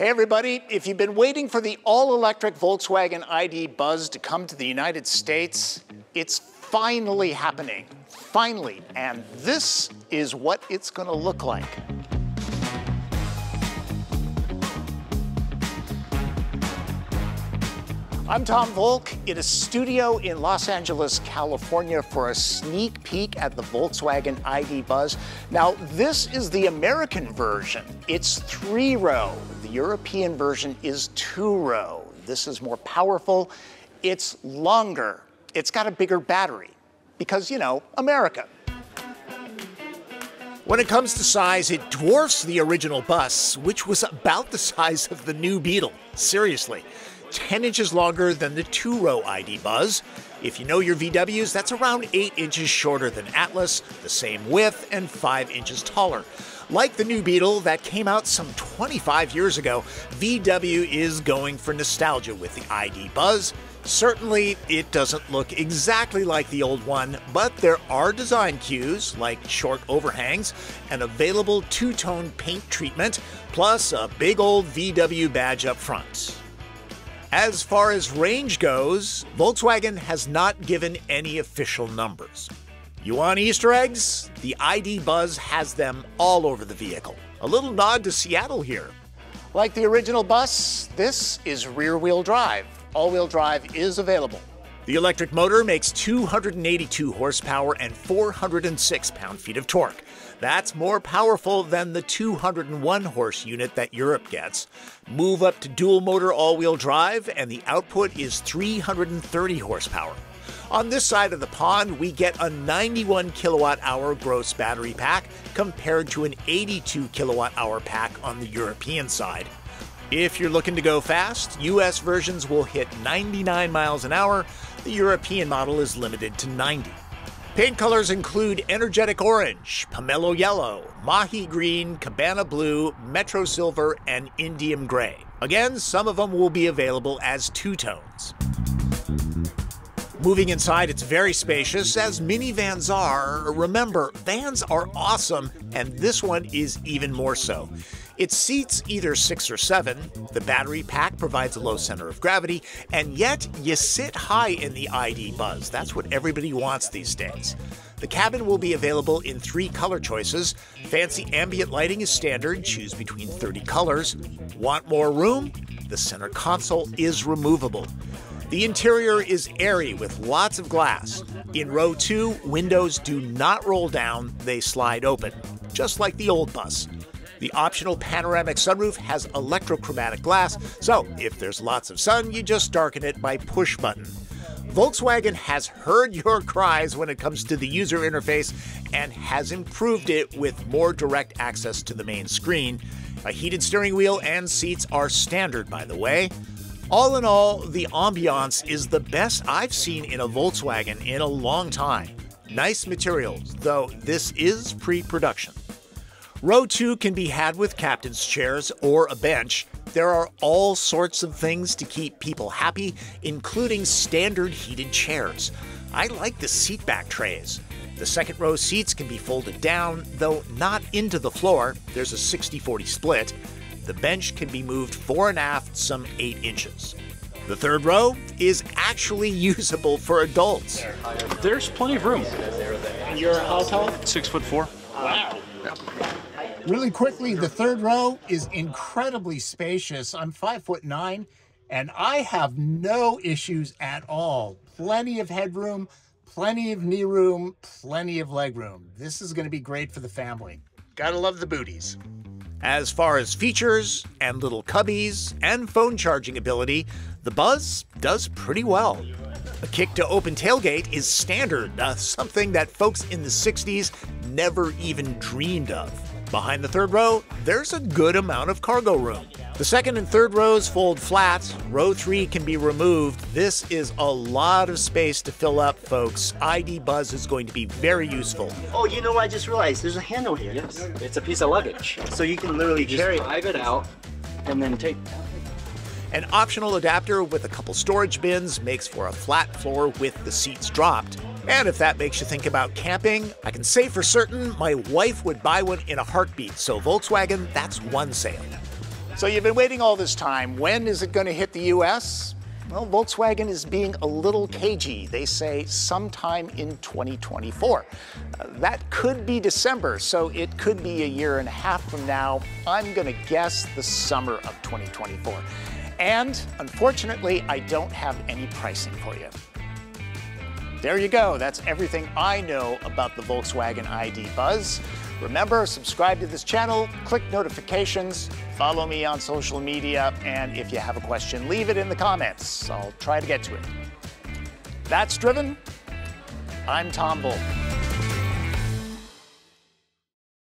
Hey everybody, if you've been waiting for the all-electric Volkswagen ID Buzz to come to the United States, it's finally happening. Finally. And this is what it's gonna look like. I'm Tom Voelk in a studio in Los Angeles, California for a sneak peek at the Volkswagen ID Buzz. Now, this is the American version. It's three row. European version is two row. This is more powerful. It's longer. It's got a bigger battery because, you know, America. When it comes to size, it dwarfs the original bus, which was about the size of the new Beetle. Seriously. 10 inches longer than the two row ID Buzz. If you know your VWs, that's around 8 inches shorter than Atlas, the same width, and 5 inches taller. Like the new Beetle that came out some 25 years ago, VW is going for nostalgia with the ID Buzz. Certainly, it doesn't look exactly like the old one, but there are design cues like short overhangs, an available two tone paint treatment, plus a big old VW badge up front. As far as range goes, Volkswagen has not given any official numbers. You want Easter eggs? The ID Buzz has them all over the vehicle. A little nod to Seattle here. Like the original bus, this is rear wheel drive. All wheel drive is available. The electric motor makes 282 horsepower and 406 pound feet of torque. That's more powerful than the 201 horse unit that Europe gets. Move up to dual motor all wheel drive, and the output is 330 horsepower. On this side of the pond, we get a 91 kilowatt hour gross battery pack compared to an 82 kilowatt hour pack on the European side. If you're looking to go fast, US versions will hit 99 miles an hour. The European model is limited to 90. Paint colors include energetic orange, pomelo yellow, mahi green, cabana blue, metro silver, and indium gray. Again, some of them will be available as two tones. Moving inside, it's very spacious, as minivans are. Remember, vans are awesome, and this one is even more so. It seats either six or seven, the battery pack provides a low center of gravity, and yet you sit high in the ID Buzz. That's what everybody wants these days. The cabin will be available in three color choices. Fancy ambient lighting is standard, choose between 30 colors. Want more room? The center console is removable. The interior is airy with lots of glass. In row 2, windows do not roll down, they slide open, just like the old bus. The optional panoramic sunroof has electrochromatic glass, so if there's lots of sun, you just darken it by push button. Volkswagen has heard your cries when it comes to the user interface and has improved it with more direct access to the main screen. A heated steering wheel and seats are standard, by the way. All in all, the ambiance is the best I've seen in a Volkswagen in a long time. Nice materials, though this is pre production. Row 2 can be had with captain's chairs or a bench. There are all sorts of things to keep people happy, including standard heated chairs. I like the seatback trays. The second row seats can be folded down, though not into the floor. There's a 60 40 split. The bench can be moved fore and aft some 8 inches. The third row is actually usable for adults. There's plenty of room. You're how tall? Six foot four. Wow. Really quickly, the third row is incredibly spacious. I'm five foot nine, and I have no issues at all. Plenty of headroom, plenty of knee room, plenty of leg room. This is going to be great for the family. Gotta love the booties. As far as features and little cubbies and phone charging ability, the Buzz does pretty well. A kick to open tailgate is standard, uh, something that folks in the 60s never even dreamed of. Behind the third row, there's a good amount of cargo room. The second and third rows fold flat. Row three can be removed. This is a lot of space to fill up, folks. ID Buzz is going to be very useful. Oh, you know what I just realized? There's a handle here. Yes, it's a piece of luggage. So you can literally You carry just drive it out and then take An optional adapter with a couple storage bins makes for a flat floor with the seats dropped. And if that makes you think about camping, I can say for certain my wife would buy one in a heartbeat, so Volkswagen, that's one sale. So you've been waiting all this time. When is it going to hit the US? Well, Volkswagen is being a little cagey. They say sometime in 2024. Uh, that could be December, so it could be a year and a half from now. I'm going to guess the summer of 2024. And unfortunately, I don't have any pricing for you. There you go. That's everything I know about the Volkswagen ID Buzz. Remember, subscribe to this channel, click notifications, follow me on social media, and if you have a question, leave it in the comments. I'll try to get to it. That's Driven. I'm Tom Voelk.